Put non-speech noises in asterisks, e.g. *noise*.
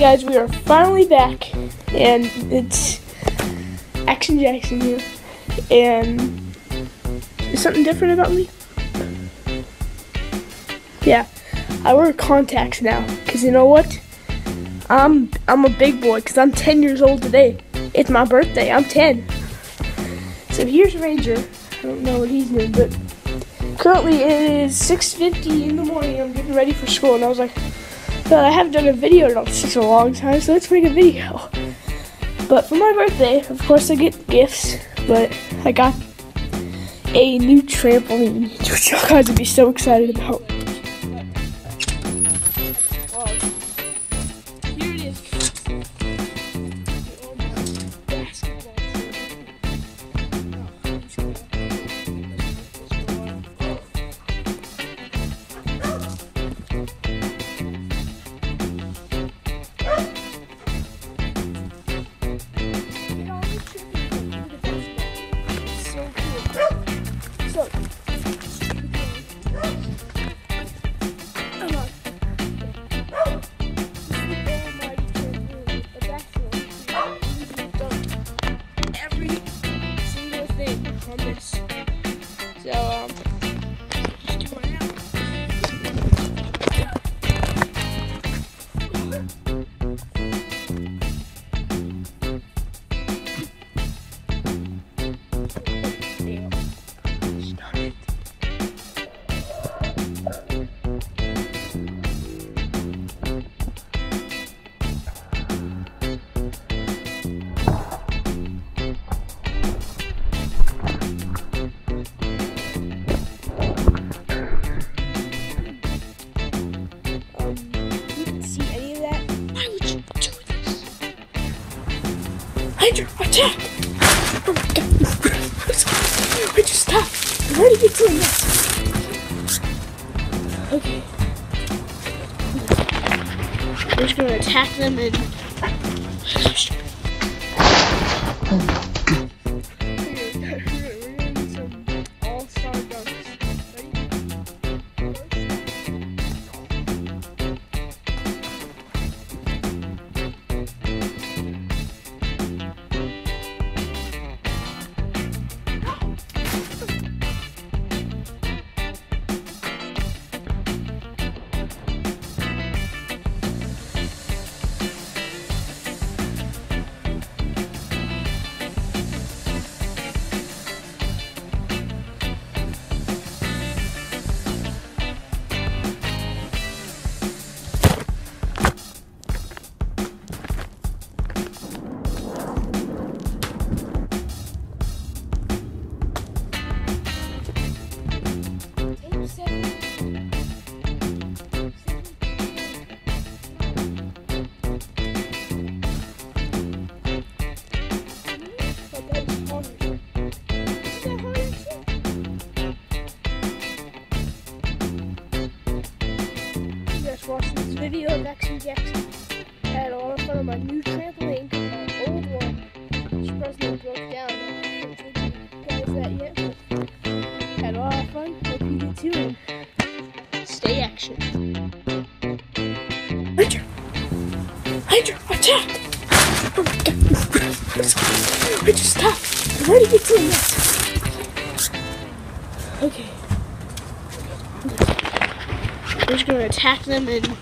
Guys, we are finally back, and it's Action Jackson here. And is something different about me? Yeah, I wear contacts now, cause you know what? I'm I'm a big boy, cause I'm 10 years old today. It's my birthday. I'm 10. So here's Ranger. I don't know what he's doing, but currently it is 6:50 in the morning. I'm getting ready for school, and I was like. But I haven't done a video in such a long time, so let's make a video. But for my birthday, of course I get gifts, but I got a new trampoline, *laughs* which y'all guys would be so excited about. Hydra, attack! Oh my god. I just stopped. Why did you doing this? Okay. We're just gonna attack them and. Oh. Video of Action Jackson. I had a lot of fun on my new trampoline. My old one, surprisingly broke down. I guys that yet, had a lot of fun. Hope you did too. And stay action. Ranger! Ranger, attack! Oh my god. Ranger, stop! Why did you doing this? Okay. We're just gonna attack them and